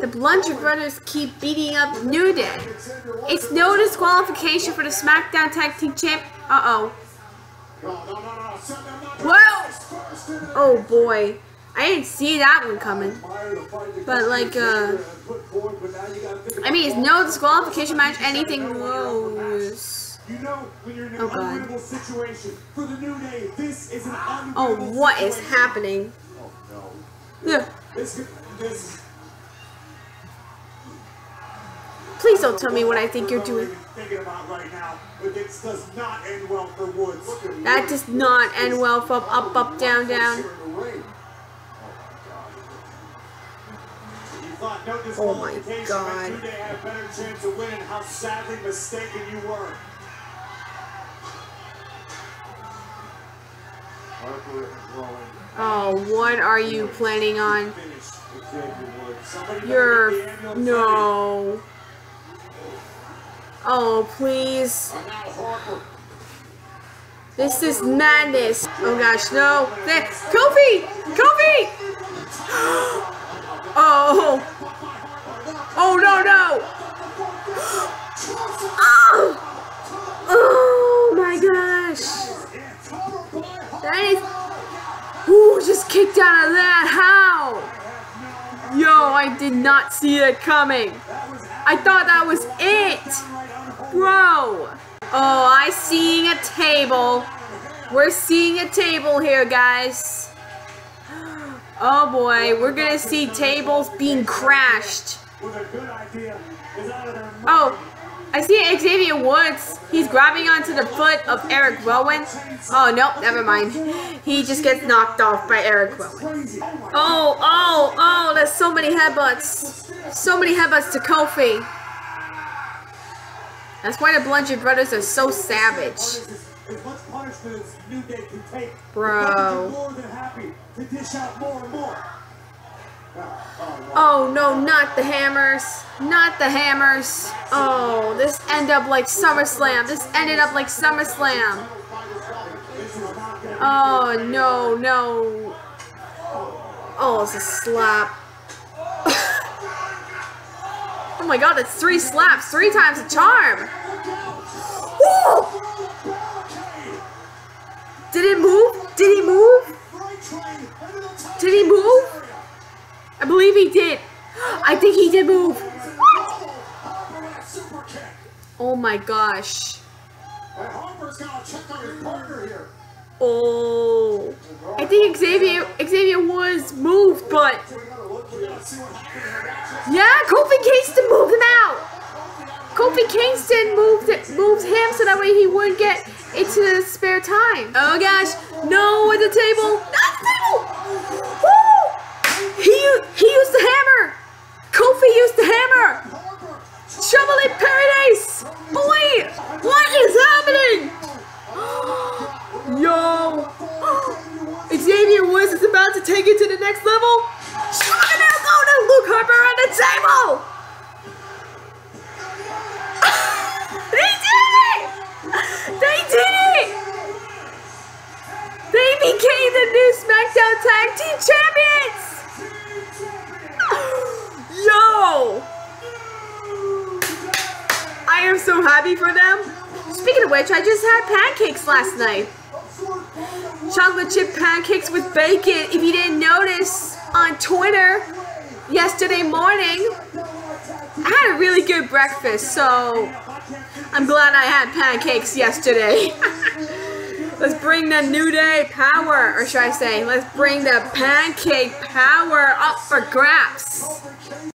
The Bludgeon Brothers keep beating up New Day. It's no disqualification for the SmackDown Tag Team Champ. Uh-oh. Whoa! Oh boy. I didn't see that one coming. But like, uh... I mean, it's no disqualification match, anything goes. Oh god. Oh, what is happening? Yeah. Please don't tell me what I think you're doing. That does not end well for Woods. That does not end well for up, up, down, down. Oh my god. how sadly mistaken you were. Oh, what are you planning on? You're... No. Oh, please. This is madness. Oh gosh, no. There. Kofi! Kofi! Oh. Oh, no, no. Oh. Oh, my gosh. That is... Ooh, just kicked out of that. How? Yo, I did not see it coming. I thought that was it. Bro. Oh, I seeing a table. We're seeing a table here, guys. Oh boy, we're gonna see tables being crashed. Oh, I see Xavier Woods. He's grabbing onto the foot of Eric Rowan. Oh, nope, never mind. He just gets knocked off by Eric Rowan. Oh, oh, oh, there's so many headbutts. So many headbutts to Kofi. That's why the Bludgeon Brothers are so savage. Bro. Oh no, not the hammers. Not the hammers. Oh, this ended up like SummerSlam. This ended up like SummerSlam. Oh no, no. Oh, it's a slap. Oh my god, that's three slaps. Three times a charm. Did it move? Did he move? Did he move? I believe he did. I think he did move. Oh my gosh. Oh. I think Xavier Xavier was moved, but yeah, Kofi Kingston moved him out. Kofi Kingston moved moved him so that way he wouldn't get into the spare time. Oh gosh, no, at the table, not the table. Woo! He he used the hammer. Kofi used the hammer. Trouble in paradise. Boy, what is happening? Yo, Xavier Woods is about to take it to the next level. On the table. they did it! They did it! They became the new SmackDown Tag Team Champions! Yo! I am so happy for them. Speaking of which, I just had pancakes last night. Chocolate chip pancakes with bacon. If you didn't notice on Twitter yesterday morning, I had a really good breakfast, so I'm glad I had pancakes yesterday. let's bring the New Day power, or should I say, let's bring the pancake power up for grabs.